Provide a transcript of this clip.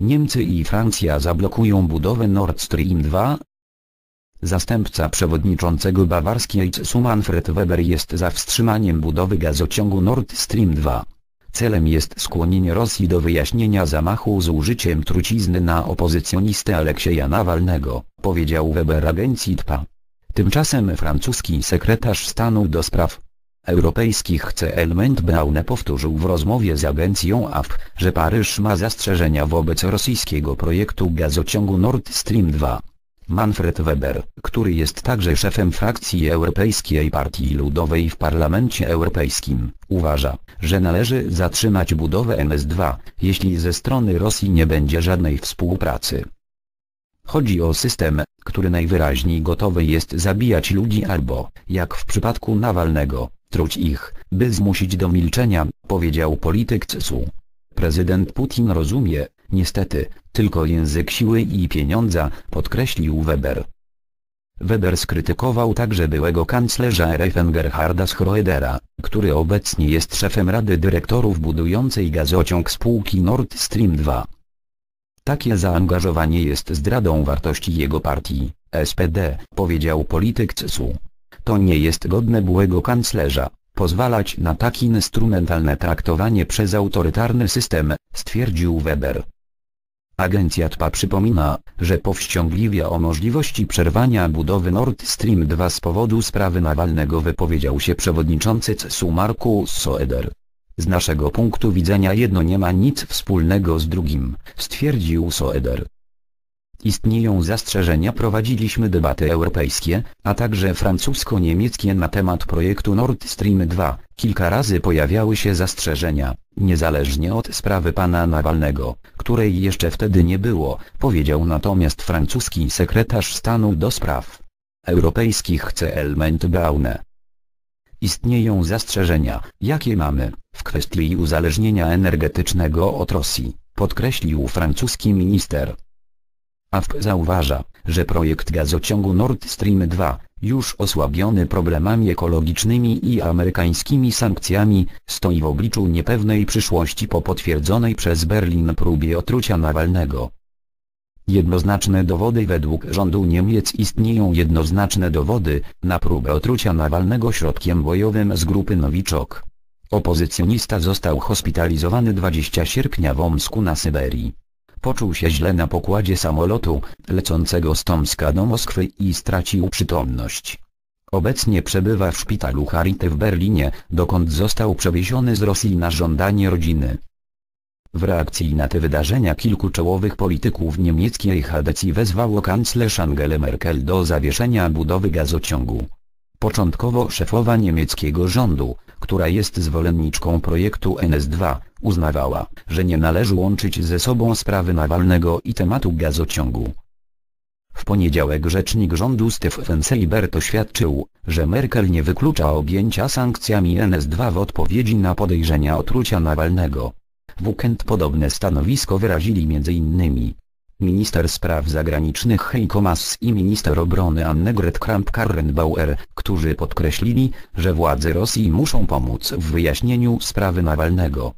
Niemcy i Francja zablokują budowę Nord Stream 2? Zastępca przewodniczącego bawarskiej CSU Manfred Weber jest za wstrzymaniem budowy gazociągu Nord Stream 2. Celem jest skłonienie Rosji do wyjaśnienia zamachu z użyciem trucizny na opozycjonistę Aleksieja Nawalnego, powiedział Weber agencji TPA. Tymczasem francuski sekretarz stanu do spraw europejskich Celment Braune powtórzył w rozmowie z agencją AF, że Paryż ma zastrzeżenia wobec rosyjskiego projektu gazociągu Nord Stream 2. Manfred Weber, który jest także szefem frakcji Europejskiej Partii Ludowej w Parlamencie Europejskim, uważa, że należy zatrzymać budowę NS2, jeśli ze strony Rosji nie będzie żadnej współpracy. Chodzi o system, który najwyraźniej gotowy jest zabijać ludzi albo, jak w przypadku Nawalnego, truć ich, by zmusić do milczenia, powiedział polityk CSU. Prezydent Putin rozumie, niestety, tylko język siły i pieniądza, podkreślił Weber. Weber skrytykował także byłego kanclerza RFN Gerharda Schrödera, który obecnie jest szefem Rady Dyrektorów budującej gazociąg spółki Nord Stream 2. Takie zaangażowanie jest zdradą wartości jego partii, SPD, powiedział polityk CSU. To nie jest godne byłego kanclerza, pozwalać na tak instrumentalne traktowanie przez autorytarny system, stwierdził Weber. Agencja TPA przypomina, że powściągliwia o możliwości przerwania budowy Nord Stream 2 z powodu sprawy Nawalnego wypowiedział się przewodniczący CSU Markus Soeder. Z naszego punktu widzenia jedno nie ma nic wspólnego z drugim, stwierdził Soeder. Istnieją zastrzeżenia prowadziliśmy debaty europejskie, a także francusko-niemieckie na temat projektu Nord Stream 2. Kilka razy pojawiały się zastrzeżenia, niezależnie od sprawy pana Nawalnego, której jeszcze wtedy nie było, powiedział natomiast francuski sekretarz stanu do spraw europejskich Celment Braune. Istnieją zastrzeżenia, jakie mamy, w kwestii uzależnienia energetycznego od Rosji, podkreślił francuski minister. AFP zauważa, że projekt gazociągu Nord Stream 2, już osłabiony problemami ekologicznymi i amerykańskimi sankcjami, stoi w obliczu niepewnej przyszłości po potwierdzonej przez Berlin próbie otrucia Nawalnego. Jednoznaczne dowody według rządu Niemiec istnieją jednoznaczne dowody na próbę otrucia Nawalnego środkiem bojowym z grupy Nowiczok. Opozycjonista został hospitalizowany 20 sierpnia w Omsku na Syberii. Poczuł się źle na pokładzie samolotu, lecącego z Tomska do Moskwy i stracił przytomność. Obecnie przebywa w szpitalu Charité w Berlinie, dokąd został przewieziony z Rosji na żądanie rodziny. W reakcji na te wydarzenia kilku czołowych polityków niemieckiej HDC wezwało kanclerz Angelę Merkel do zawieszenia budowy gazociągu. Początkowo szefowa niemieckiego rządu, która jest zwolenniczką projektu NS2, uznawała, że nie należy łączyć ze sobą sprawy Nawalnego i tematu gazociągu. W poniedziałek rzecznik rządu Stefan Seibert oświadczył, że Merkel nie wyklucza objęcia sankcjami NS2 w odpowiedzi na podejrzenia otrucia Nawalnego. W weekend podobne stanowisko wyrazili m.in. Minister Spraw Zagranicznych Heiko Maas i minister obrony Annegret Kramp-Karrenbauer, którzy podkreślili, że władze Rosji muszą pomóc w wyjaśnieniu sprawy Nawalnego.